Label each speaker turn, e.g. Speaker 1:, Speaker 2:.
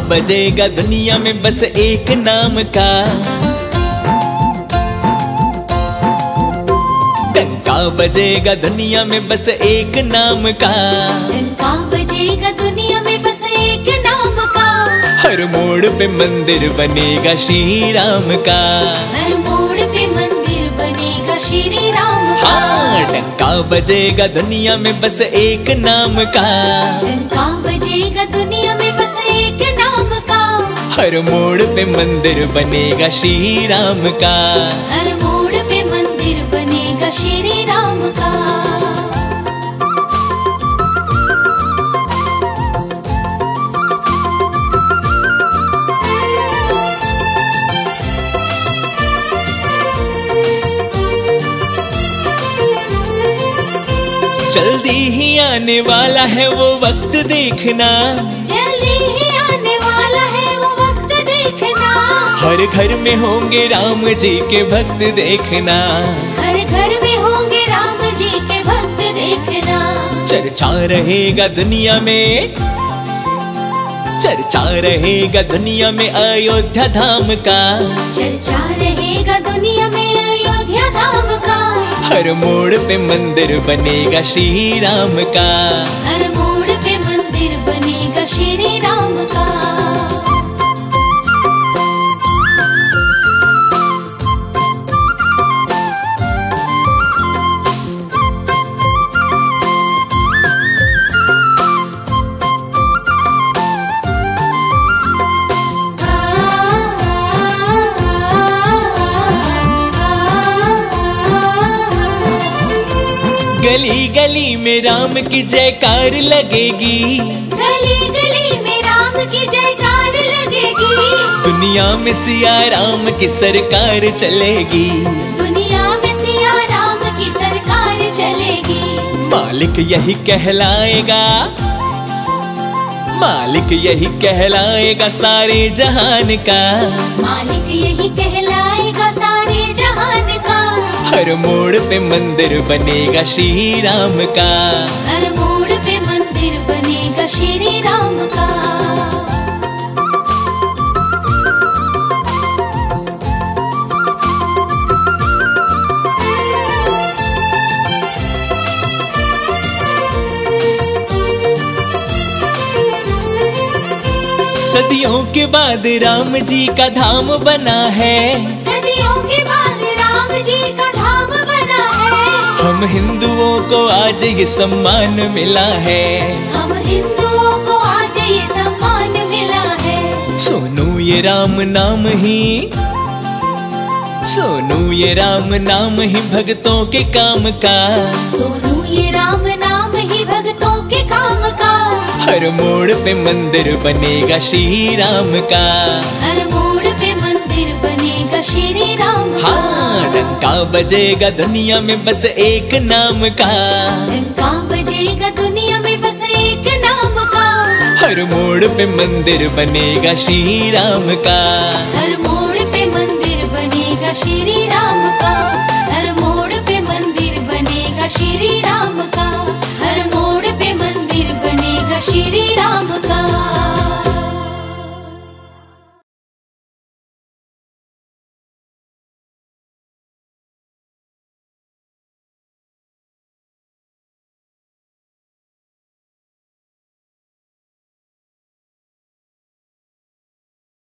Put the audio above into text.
Speaker 1: बजेगा दुनिया में बस एक नाम का। डंका बजेगा दुनिया में बस एक नाम का।
Speaker 2: डंका बजेगा दुनिया में बस एक नाम का।
Speaker 1: हर मोड़ पे मंदिर बनेगा श्री राम का।
Speaker 2: हर मोड़ पे मंदिर बनेगा श्री राम का।
Speaker 1: हाँ डंका बजेगा दुनिया में बस एक नाम का। हर मोड़ पे मंदिर बनेगा श्री राम का।
Speaker 2: हर मोड़ पे मंदिर बनेगा श्री राम का।
Speaker 1: जल्दी ही आने वाला है वो वक्त देखना। हर घर में होंगे राम जी के भक्त देखना।
Speaker 2: हर घर में होंगे राम जी के भक्त देखना।
Speaker 1: चर्चा रहेगा दुनिया में। चर्चा रहेगा दुनिया में अयोध्या धाम का।
Speaker 2: चर्चा रहेगा दुनिया में अयोध्या धाम का।
Speaker 1: हर मोड़ पे मंदिर बनेगा श्री राम का।
Speaker 2: हर मोड़ पे मंदिर बनेगा श्री राम
Speaker 1: गली गली में राम की जयकार लगेगी।
Speaker 2: गली गली में राम की जयकार लगेगी।
Speaker 1: दुनिया में सिया राम की सरकार चलेगी।
Speaker 2: दुनिया में सिया राम की सरकार चलेगी।
Speaker 1: मालिक यही कहलाएगा। मालिक यही कहलाएगा सारे जहान का।
Speaker 2: मालिक यही कहलाएगा सारे जहान का
Speaker 1: हर मोड़ पे मंदिर बनेगा श्री राम का।
Speaker 2: हर मोड़ पे मंदिर बनेगा श्री राम का।
Speaker 1: सदियों के बाद राम जी का धाम बना है। हम हिंदुओं को आज ये सम्मान मिला है।
Speaker 2: हम हिंदुओं को आज ये सम्मान मिला है।
Speaker 1: सोनू ये राम नाम ही सोनू ये राम नाम ही भक्तों के काम का।
Speaker 2: सोनू ये राम नाम ही भक्तों के काम का।
Speaker 1: हर मोड़ पे मंदिर बनेगा श्री राम का।
Speaker 2: हर मोड़ श्री राम
Speaker 1: हाँ डंका बजेगा दुनिया में बस एक नाम का।
Speaker 2: डंका बजेगा दुनिया में बस एक नाम का। हर मोड़ पे मंदिर बनेगा श्री राम का। हर मोड़ पे मंदिर बनेगा श्री राम का।